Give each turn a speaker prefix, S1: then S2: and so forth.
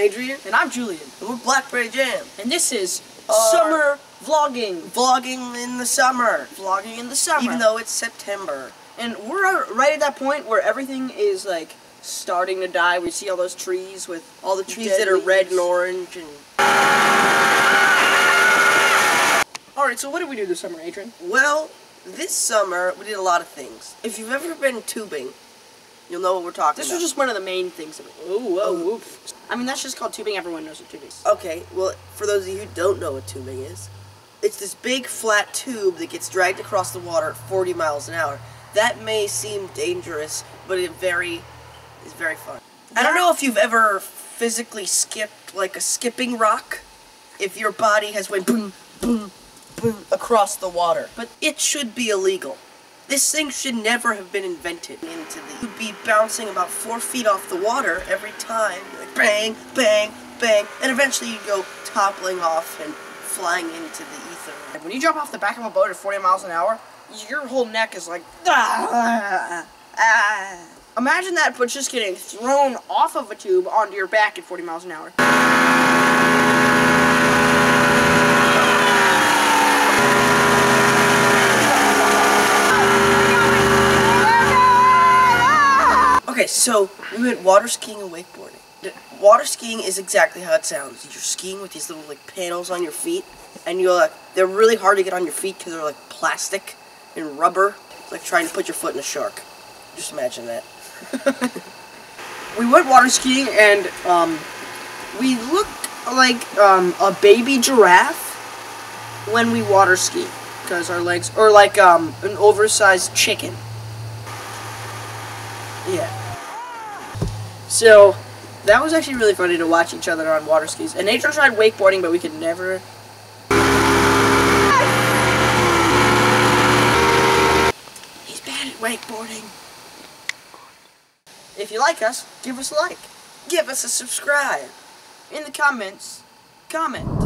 S1: And I'm Julian.
S2: And we're Blackberry Jam.
S1: And this is
S2: Uh,
S1: summer vlogging.
S2: Vlogging in the summer.
S1: Vlogging in the summer.
S2: Even though it's September.
S1: and we're right at that point where everything is like starting to die. We see all those trees with
S2: All the trees
S1: Dead
S2: that are red and orange and
S1: Alright, so what did we do this summer, Adrian?
S2: well, this summer we did a lot of things. If you've ever been tubing, you'll know what we're talking
S1: This
S2: about.
S1: was just one of the main things. That, oh, whoa, whoop. I mean, that's just called tubing. Everyone knows what tubing is.
S2: Okay, well, for those of you who don't know what tubing is, it's this big flat tube that gets dragged across the water at 40 miles an hour. That may seem dangerous, but it very is very fun. I don't know if you've ever physically skipped like a skipping rock. If your body has went boom, boom, boom across the water, but it should be illegal. This thing should never have been invented into the. You'd be bouncing about four feet off the water every time, like bang, bang, bang, and eventually you'd go toppling off and flying into the ether.
S1: When you jump off the back of a boat at 40 miles an hour, your whole neck is like. "Ah, ah." Imagine that, but just getting thrown off of a tube onto your back at 40 miles an hour.
S2: So we went water skiing and wakeboarding. Water skiing is exactly how it sounds. You're skiing with these little like panels on your feet, and you're like they're really hard to get on your feet because they're like plastic and rubber. It's like trying to put your foot in a shark. Just imagine that.
S1: We went water skiing and um, we looked like um, a baby giraffe when we water ski because our legs, or like um, an oversized chicken. Yeah. So that was actually really funny to watch each other on water skis. And Adrian tried wakeboarding, but we could never. He's bad at wakeboarding. If you like us, give us a like.
S2: Give us a subscribe.
S1: In the comments, comment.